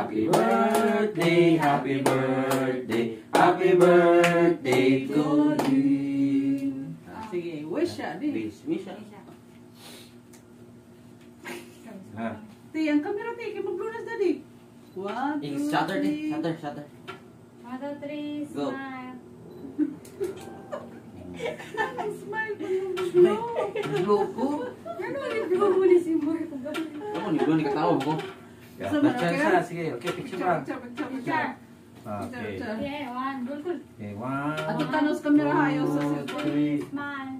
Happy birthday, happy birthday, happy birthday to you. Sige, wish siya, di. Wish, wish. Ah. Ti, ang camera, ti, kay maglunas na, di. One, two, Shutter din, three. shutter, shutter. One, two, three, smile. Smile pa yung maglo. Loko. Ano yung gawa mo ni si Mark? Ako, nilo ni katawag ko. Yeah, picture siya. Sige, okay, picture ba? picture, picture, picture. Okay. Okay, one, good, good. Okay, one. Ato tanos camera hayo sa cellphone. Smile.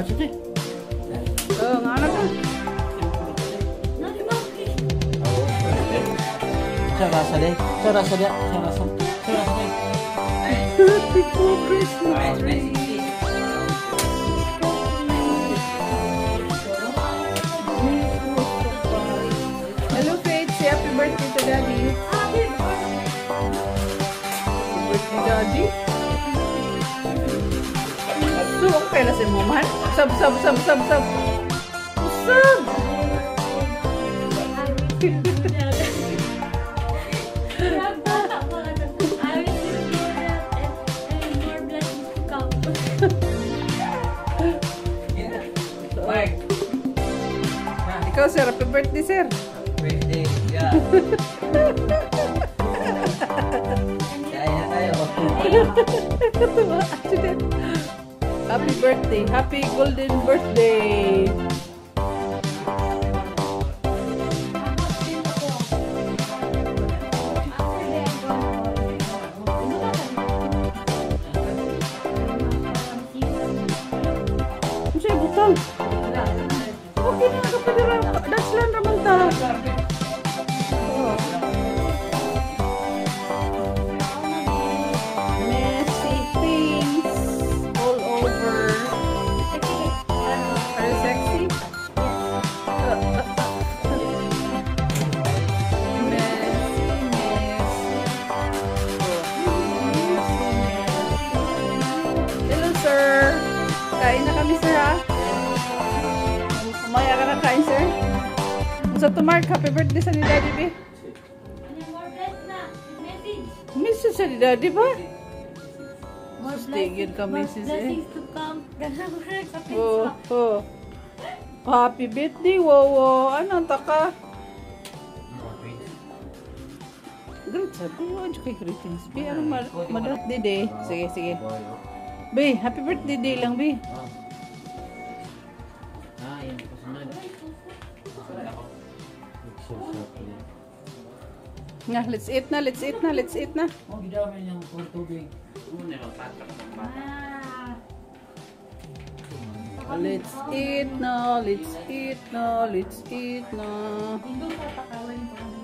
맛있지? 응 알았어 짜라사래 짜라사래 짜라사 짜라사래 Before Christmas. Hello, Faith. Say happy birthday to Daddy. Happy birthday, Daddy. पहले से मोमन सब Sab, sab, sab, sab, sab. Mike. Ikaw sir, happy birthday sir. Happy birthday, ya, ya, yeah. Kaya tayo. Katuwa, accident. Happy birthday. Happy golden birthday. Umaya ka na kain, sir. Sa to Mark, happy birthday sa ni Daddy, B. Message sa ni Daddy ba? Tigil ka, Mrs. eh. Oh, oh. Happy birthday, Wowo. Ano, taka? Great sabi. Ano kay greetings? B, ano ma birthday day? Sige, sige. B, happy birthday day lang, B. Ah, Nga, let's eat na, let's eat na, let's eat na. Oh, gidami yung puro tubig. Ano na, patak ng bata. Ah. Let's eat na, let's eat na, let's eat na. Hindi ko papakawin ko.